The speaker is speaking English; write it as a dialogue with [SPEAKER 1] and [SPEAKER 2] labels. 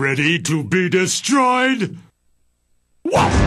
[SPEAKER 1] ready to be destroyed? What?